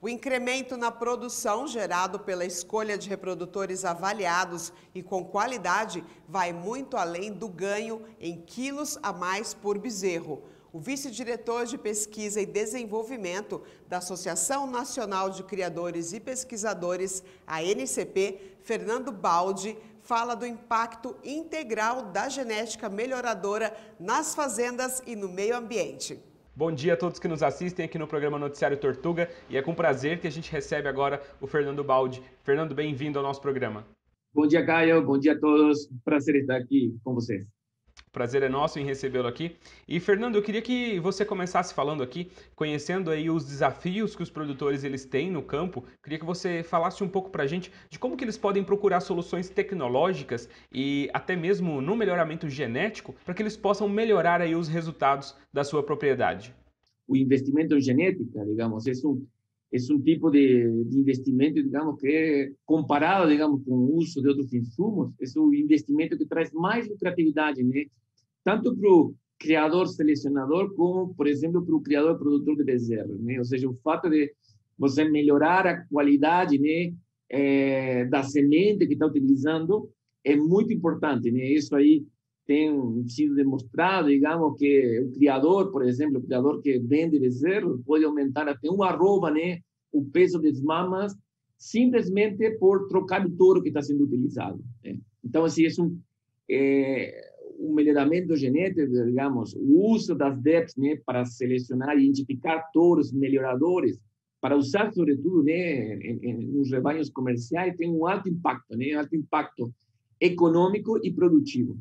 O incremento na produção gerado pela escolha de reprodutores avaliados e com qualidade vai muito além do ganho em quilos a mais por bezerro. O vice-diretor de Pesquisa e Desenvolvimento da Associação Nacional de Criadores e Pesquisadores, a NCP, Fernando Baldi, fala do impacto integral da genética melhoradora nas fazendas e no meio ambiente. Bom dia a todos que nos assistem aqui no programa Noticiário Tortuga e é com prazer que a gente recebe agora o Fernando Baldi. Fernando, bem-vindo ao nosso programa. Bom dia, Caio. Bom dia a todos. Prazer estar aqui com vocês. Prazer é nosso em recebê-lo aqui. E Fernando, eu queria que você começasse falando aqui, conhecendo aí os desafios que os produtores eles têm no campo. Queria que você falasse um pouco para a gente de como que eles podem procurar soluções tecnológicas e até mesmo no melhoramento genético para que eles possam melhorar aí os resultados da sua propriedade. O investimento em genética, digamos, é um é um tipo de, de, investimento, digamos, que comparado, digamos, com o uso de outros insumos, é um investimento que traz mais lucratividade, né? Tanto para o criador selecionador, como, por exemplo, para o criador produtor de bezerros, né? Ou seja, o fato de você melhorar a qualidade, né, é, da semente que está utilizando é muito importante, né? Isso aí tem sido demonstrado, digamos, que o criador, por exemplo, o criador que vende bezerros, pode aumentar até um arroba, né, o peso das mamas, simplesmente por trocar o touro que está sendo utilizado. Né? Então, assim, é um, é, um melhoramento genético, digamos, o uso das DEPs, né, para selecionar e identificar touros melhoradores, para usar, sobretudo, né, em, nos rebanhos comerciais, tem um alto impacto, né, alto impacto econômico e produtivo.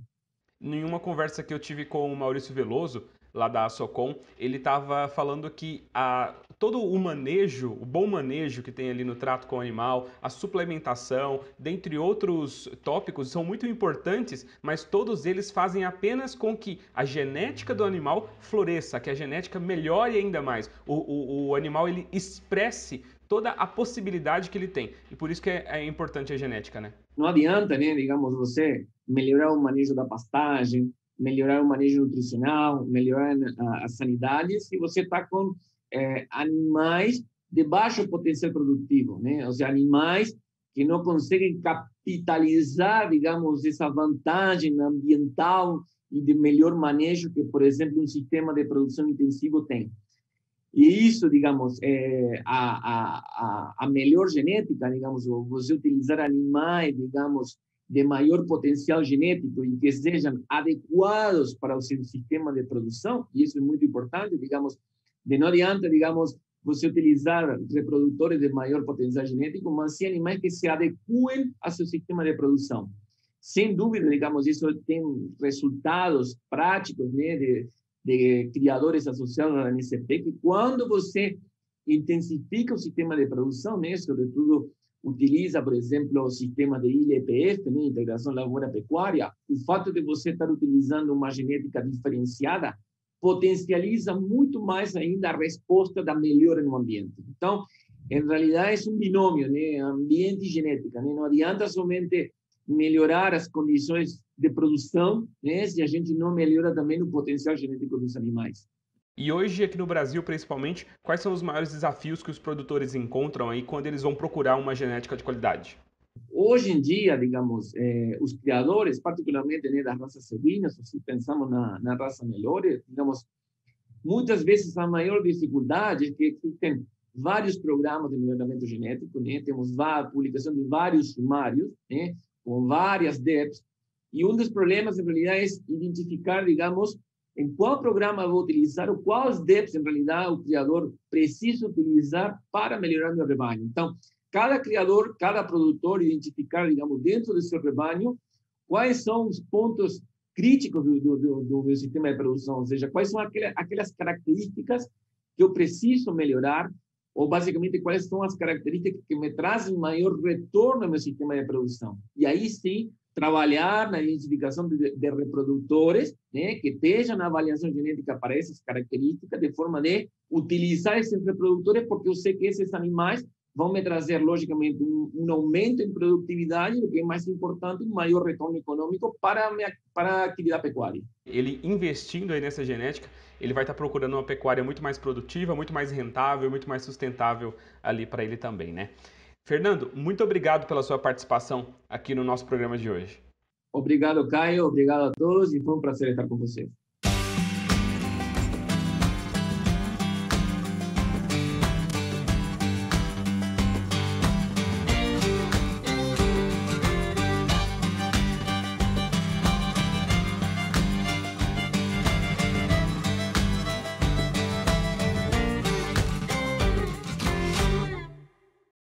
Em uma conversa que eu tive com o Maurício Veloso, lá da Socom, ele estava falando que a, todo o manejo, o bom manejo que tem ali no trato com o animal, a suplementação, dentre outros tópicos, são muito importantes, mas todos eles fazem apenas com que a genética do animal floresça, que a genética melhore ainda mais, o, o, o animal ele expresse toda a possibilidade que ele tem. E por isso que é, é importante a genética, né? Não adianta, né, digamos, você melhorar o manejo da pastagem, melhorar o manejo nutricional, melhorar a, a sanidade, se você está com é, animais de baixo potencial produtivo, né? Ou seja, animais que não conseguem capitalizar, digamos, essa vantagem ambiental e de melhor manejo que, por exemplo, um sistema de produção intensivo tem. E isso, digamos, é a, a, a melhor genética, digamos, você utilizar animais, digamos, de maior potencial genético e que sejam adequados para o seu sistema de produção, e isso é muito importante, digamos, de não adianta, digamos, você utilizar reprodutores de maior potencial genético, mas sim animais que se adequem ao seu sistema de produção. Sem dúvida, digamos, isso tem resultados práticos, né, de, de criadores associados à NCP, que quando você intensifica o sistema de produção, né, sobretudo utiliza, por exemplo, o sistema de ILPF, né, integração lavoura-pecuária, o fato de você estar utilizando uma genética diferenciada potencializa muito mais ainda a resposta da melhora no ambiente. Então, em realidade, é um binômio, né, ambiente e genética. Né? Não adianta somente melhorar as condições de produção, né, se a gente não melhora também o potencial genético dos animais. E hoje, aqui no Brasil, principalmente, quais são os maiores desafios que os produtores encontram aí quando eles vão procurar uma genética de qualidade? Hoje em dia, digamos, eh, os criadores, particularmente né, das raças suínas, se pensamos na, na raça melhor, digamos, muitas vezes a maior dificuldade é que existem vários programas de melhoramento genético, né? temos a publicação de vários sumários, né? com várias DEPs, e um dos problemas, em realidade, é identificar, digamos, em qual programa vou utilizar, ou quais DEPs, em realidade, o criador precisa utilizar para melhorar meu rebanho. Então, cada criador, cada produtor identificar, digamos, dentro do seu rebanho, quais são os pontos críticos do, do, do, do sistema de produção, ou seja, quais são aquelas, aquelas características que eu preciso melhorar ou basicamente quais são as características que me trazem maior retorno ao meu sistema de produção. E aí sim, trabalhar na identificação de, de reprodutores né, que estejam na avaliação genética para essas características, de forma de utilizar esses reprodutores, porque eu sei que esses animais vão me trazer, logicamente, um, um, aumento em produtividade, o que é mais importante, um maior retorno econômico para a, minha, para a atividade pecuária. Ele investindo aí nessa genética, ele vai estar procurando uma pecuária muito mais produtiva, muito mais rentável, muito mais sustentável ali para ele também, né? Fernando, muito obrigado pela sua participação aqui no nosso programa de hoje. Obrigado, Caio. Obrigado a todos e foi um prazer estar com vocês.